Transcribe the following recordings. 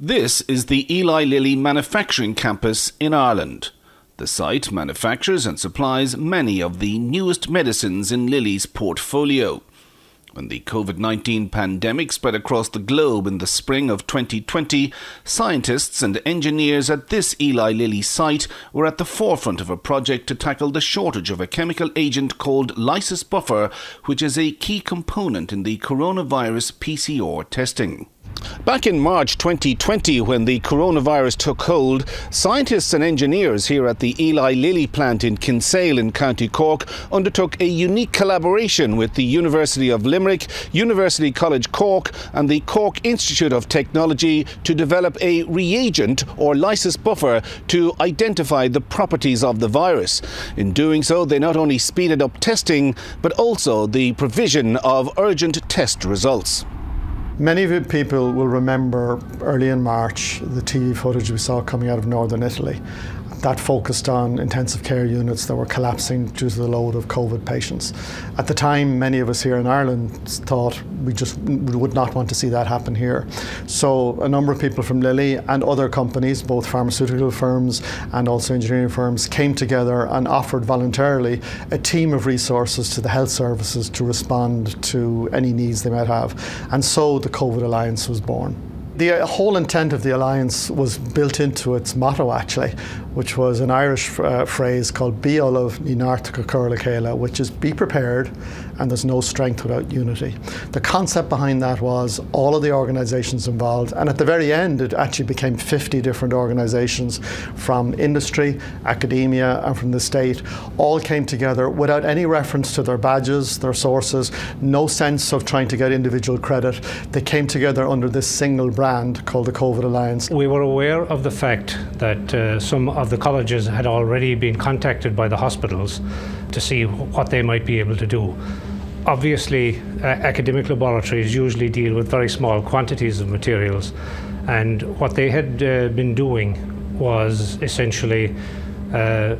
This is the Eli Lilly manufacturing campus in Ireland. The site manufactures and supplies many of the newest medicines in Lilly's portfolio. When the COVID 19 pandemic spread across the globe in the spring of 2020, scientists and engineers at this Eli Lilly site were at the forefront of a project to tackle the shortage of a chemical agent called lysis buffer, which is a key component in the coronavirus PCR testing. Back in March 2020, when the coronavirus took hold, scientists and engineers here at the Eli Lilly plant in Kinsale in County Cork undertook a unique collaboration with the University of Limerick, University College Cork, and the Cork Institute of Technology to develop a reagent or lysis buffer to identify the properties of the virus. In doing so, they not only speeded up testing, but also the provision of urgent test results. Many of you people will remember early in March the TV footage we saw coming out of northern Italy that focused on intensive care units that were collapsing due to the load of COVID patients. At the time, many of us here in Ireland thought we just would not want to see that happen here. So a number of people from Lilly and other companies, both pharmaceutical firms and also engineering firms, came together and offered voluntarily a team of resources to the health services to respond to any needs they might have. And so the COVID Alliance was born. The whole intent of the alliance was built into its motto, actually, which was an Irish uh, phrase called Bí Ullamh ní Náirtach which is be prepared and there's no strength without unity. The concept behind that was all of the organizations involved, and at the very end, it actually became 50 different organizations from industry, academia, and from the state, all came together without any reference to their badges, their sources, no sense of trying to get individual credit. They came together under this single brand called the COVID Alliance. We were aware of the fact that uh, some of the colleges had already been contacted by the hospitals to see what they might be able to do. Obviously, uh, academic laboratories usually deal with very small quantities of materials, and what they had uh, been doing was essentially uh,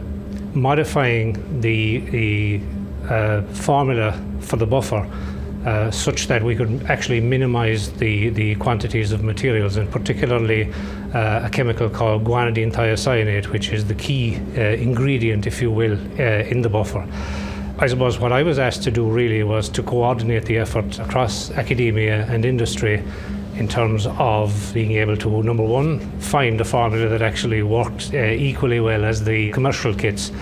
modifying the, the uh, formula for the buffer uh, such that we could actually minimize the, the quantities of materials, and particularly uh, a chemical called guanidine thiocyanate, which is the key uh, ingredient, if you will, uh, in the buffer. I suppose what I was asked to do really was to coordinate the effort across academia and industry in terms of being able to, number one, find a formula that actually worked uh, equally well as the commercial kits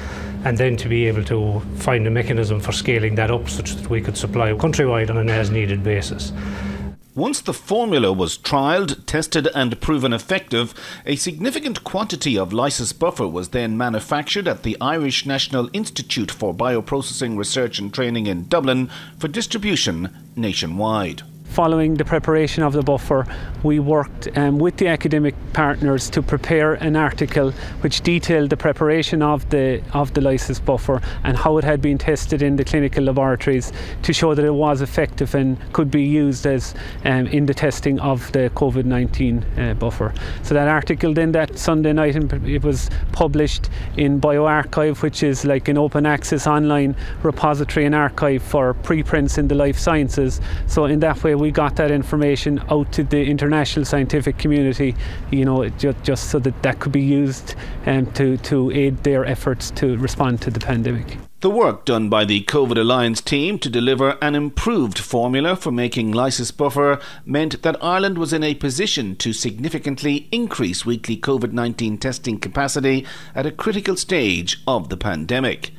and then to be able to find a mechanism for scaling that up such that we could supply countrywide on an as needed basis. Once the formula was trialled, tested, and proven effective, a significant quantity of lysis buffer was then manufactured at the Irish National Institute for Bioprocessing Research and Training in Dublin for distribution nationwide following the preparation of the buffer, we worked um, with the academic partners to prepare an article which detailed the preparation of the of the lysis buffer and how it had been tested in the clinical laboratories to show that it was effective and could be used as um, in the testing of the COVID-19 uh, buffer. So that article then that Sunday night it was published in bioRxiv, which is like an open access online repository and archive for preprints in the life sciences. So in that way we we got that information out to the international scientific community, you know, just, just so that that could be used um, to, to aid their efforts to respond to the pandemic. The work done by the COVID Alliance team to deliver an improved formula for making lysis buffer meant that Ireland was in a position to significantly increase weekly COVID 19 testing capacity at a critical stage of the pandemic.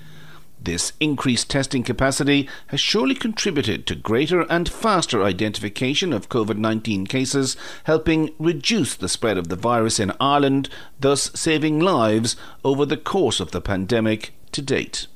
This increased testing capacity has surely contributed to greater and faster identification of COVID 19 cases, helping reduce the spread of the virus in Ireland, thus saving lives over the course of the pandemic to date.